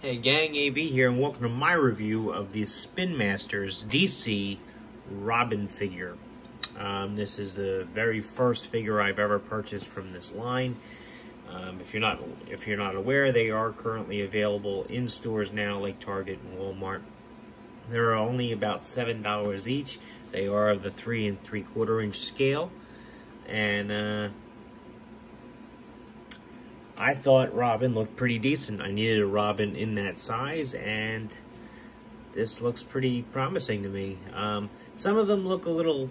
Hey gang, AV here, and welcome to my review of the Spin Masters DC Robin figure. Um, this is the very first figure I've ever purchased from this line. Um, if you're not if you're not aware, they are currently available in stores now, like Target and Walmart. They're only about seven dollars each. They are of the three and three quarter inch scale, and uh, I thought Robin looked pretty decent. I needed a Robin in that size, and this looks pretty promising to me. Um, some of them look a little,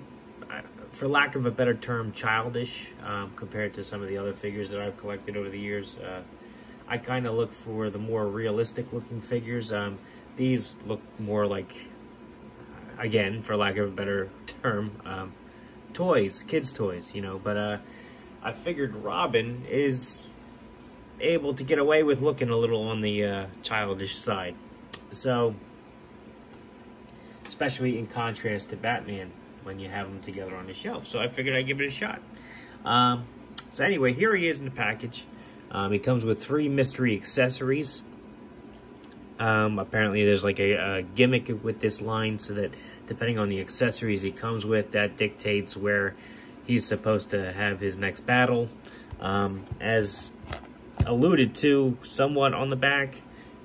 uh, for lack of a better term, childish um, compared to some of the other figures that I've collected over the years. Uh, I kind of look for the more realistic looking figures. Um, these look more like, again, for lack of a better term, um, toys, kids' toys, you know. But uh, I figured Robin is able to get away with looking a little on the uh, childish side. So, especially in contrast to Batman when you have them together on the shelf. So I figured I'd give it a shot. Um, so anyway, here he is in the package. Um, he comes with three mystery accessories. Um, apparently there's like a, a, gimmick with this line so that depending on the accessories he comes with, that dictates where he's supposed to have his next battle. Um, as alluded to somewhat on the back.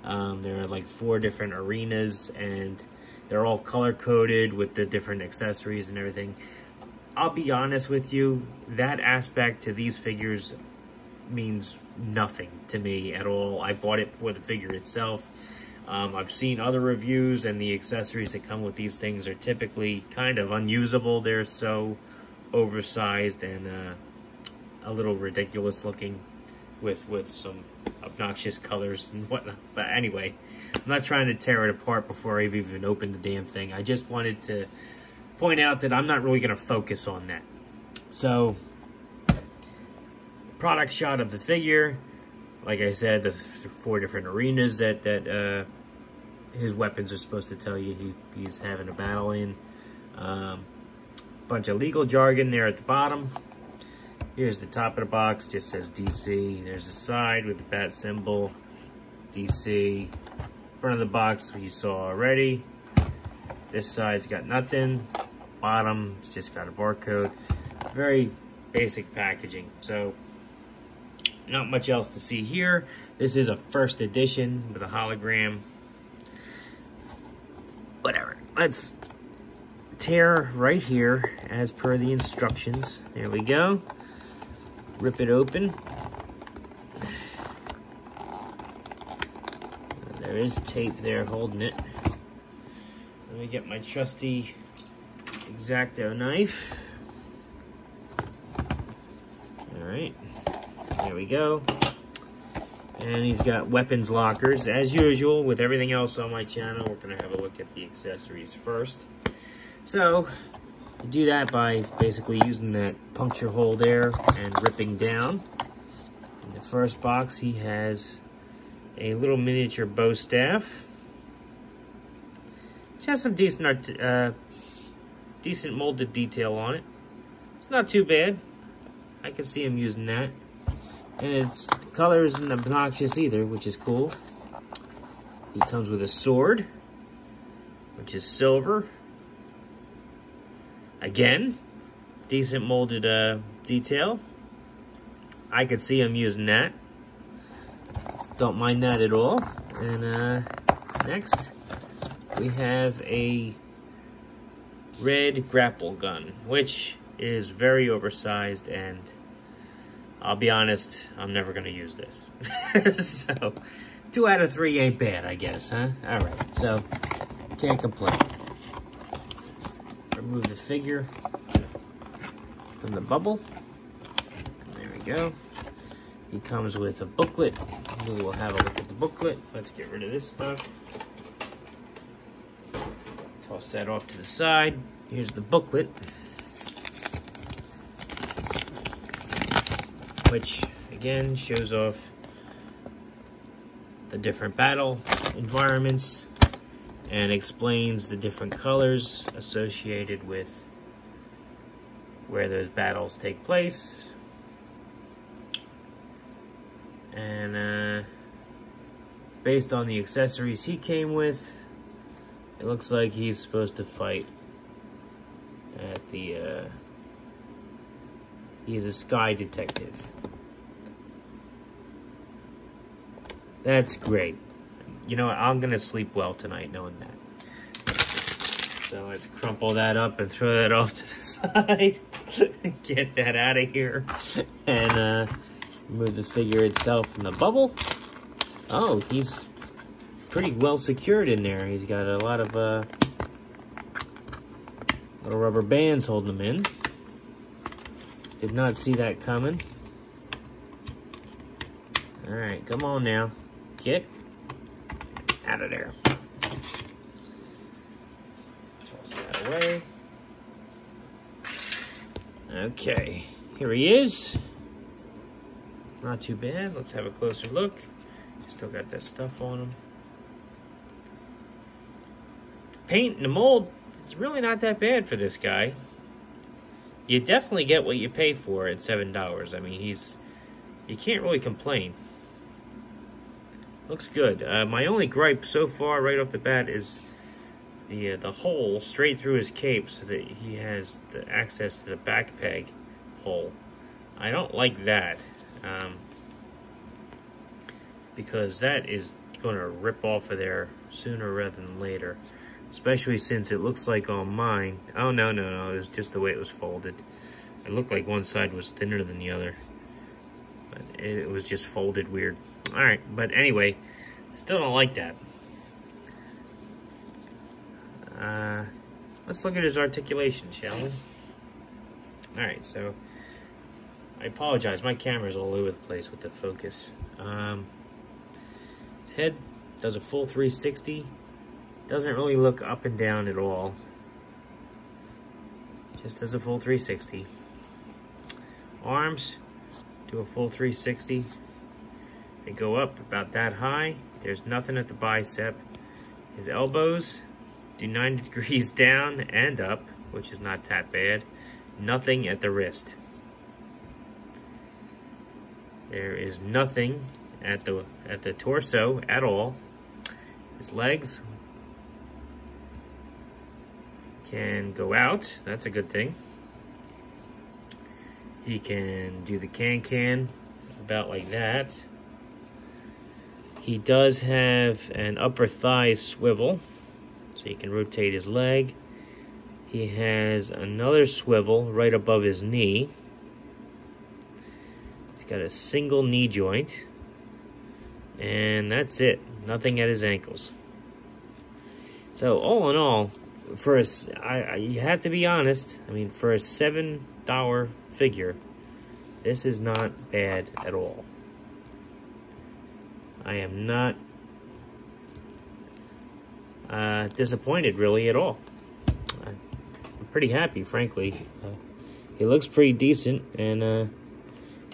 Um, there are like four different arenas and they're all color coded with the different accessories and everything. I'll be honest with you, that aspect to these figures means nothing to me at all. I bought it for the figure itself. Um, I've seen other reviews and the accessories that come with these things are typically kind of unusable. They're so oversized and uh, a little ridiculous looking with with some obnoxious colors and whatnot. But anyway, I'm not trying to tear it apart before I've even opened the damn thing. I just wanted to point out that I'm not really going to focus on that. So, product shot of the figure. Like I said, the four different arenas that that uh, his weapons are supposed to tell you he, he's having a battle in. Um, bunch of legal jargon there at the bottom. Here's the top of the box, just says DC. There's the side with the bat symbol, DC. Front of the box you saw already. This side's got nothing. Bottom, it's just got a barcode. Very basic packaging. So, not much else to see here. This is a first edition with a hologram. Whatever. Let's tear right here as per the instructions. There we go rip it open. There is tape there holding it. Let me get my trusty X-Acto knife. All right, there we go. And he's got weapons lockers. As usual, with everything else on my channel, we're gonna have a look at the accessories first. So, you do that by basically using that puncture hole there and ripping down. In the first box, he has a little miniature bow staff. Which has some decent, uh, decent molded detail on it. It's not too bad. I can see him using that. And its color isn't obnoxious either, which is cool. He comes with a sword, which is silver. Again, decent molded uh, detail. I could see him using that. Don't mind that at all. And uh, next, we have a red grapple gun, which is very oversized and I'll be honest, I'm never going to use this. so, two out of three ain't bad, I guess, huh? All right, so can't complain remove the figure from the bubble. There we go. He comes with a booklet. We will have a look at the booklet. Let's get rid of this stuff. Toss that off to the side. Here's the booklet. Which, again, shows off the different battle environments and explains the different colors associated with where those battles take place. And uh, based on the accessories he came with, it looks like he's supposed to fight at the, uh, he is a sky detective. That's great. You know what? I'm going to sleep well tonight knowing that. So let's crumple that up and throw that off to the side. Get that out of here. And uh, remove the figure itself from the bubble. Oh, he's pretty well secured in there. He's got a lot of uh, little rubber bands holding him in. Did not see that coming. All right, come on now. Get out of there. Toss that away. Okay, here he is. Not too bad. Let's have a closer look. Still got that stuff on him. The paint and the mold is really not that bad for this guy. You definitely get what you pay for at $7. I mean, he's... You can't really complain. Looks good. Uh, my only gripe so far, right off the bat, is the uh, the hole straight through his cape so that he has the access to the back peg hole. I don't like that. Um, because that is going to rip off of there sooner rather than later. Especially since it looks like on mine. Oh, no, no, no. It was just the way it was folded. It looked like one side was thinner than the other. But it was just folded weird. Alright, but anyway, I still don't like that. Uh, let's look at his articulation, shall we? Alright, so I apologize. My camera's all over the place with the focus. Um, his head does a full 360. Doesn't really look up and down at all. Just does a full 360. Arms do a full 360. They go up about that high. There's nothing at the bicep. His elbows do 90 degrees down and up, which is not that bad. Nothing at the wrist. There is nothing at the at the torso at all. His legs can go out. That's a good thing. He can do the can-can about like that. He does have an upper thigh swivel, so he can rotate his leg. He has another swivel right above his knee. He's got a single knee joint. And that's it. Nothing at his ankles. So all in all, for a, I, I, you have to be honest. I mean, for a seven dollar figure, this is not bad at all. I am not uh, disappointed really at all. I'm pretty happy, frankly. Uh, he looks pretty decent, and uh,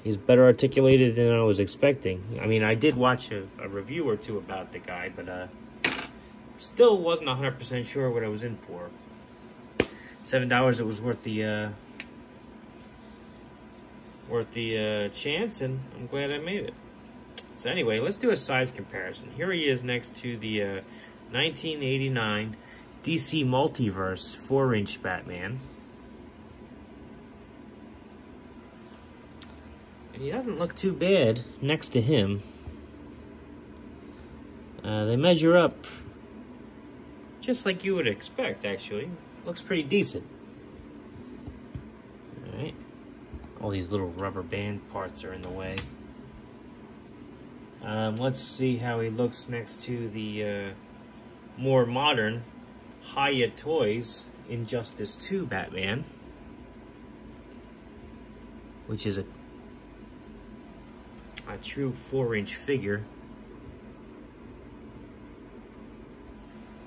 he's better articulated than I was expecting. I mean, I did watch a, a review or two about the guy, but uh, still wasn't 100% sure what I was in for. $7, it was worth the... Uh, worth the uh, chance, and I'm glad I made it. So anyway, let's do a size comparison. Here he is next to the uh, 1989 DC Multiverse 4-inch Batman. And he doesn't look too bad next to him. Uh, they measure up just like you would expect, actually. Looks pretty decent. Alright. All these little rubber band parts are in the way. Um, let's see how he looks next to the uh, more modern Hiya Toys Injustice 2 Batman. Which is a, a true 4-inch figure.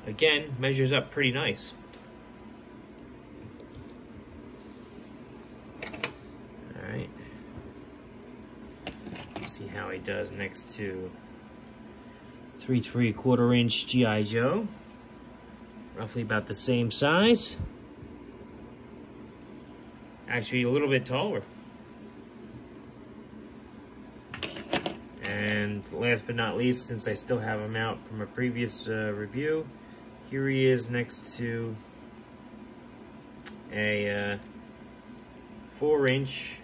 Again, measures up pretty nice. He does next to 3 3 quarter inch G.I. Joe. Roughly about the same size. Actually, a little bit taller. And last but not least, since I still have him out from a previous uh, review, here he is next to a uh, four inch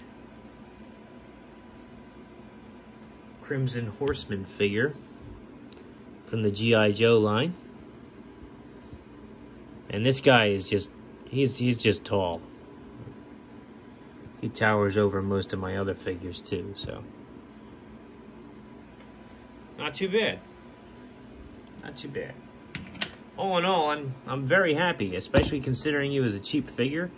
Crimson Horseman figure from the G.I. Joe line. And this guy is just, he's, he's just tall. He towers over most of my other figures too, so. Not too bad. Not too bad. All in all, I'm, I'm very happy, especially considering he was a cheap figure.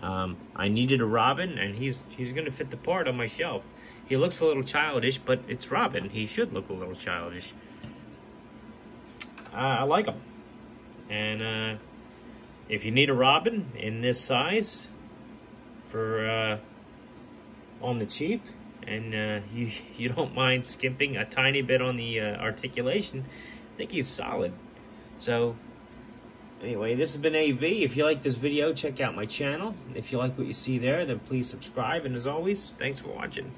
Um, I needed a Robin, and he's he's going to fit the part on my shelf. He looks a little childish, but it's Robin. He should look a little childish. Uh, I like him. And uh, if you need a Robin in this size for uh, on the cheap, and uh, you you don't mind skimping a tiny bit on the uh, articulation, I think he's solid. So Anyway, this has been AV. If you like this video, check out my channel. If you like what you see there, then please subscribe. And as always, thanks for watching.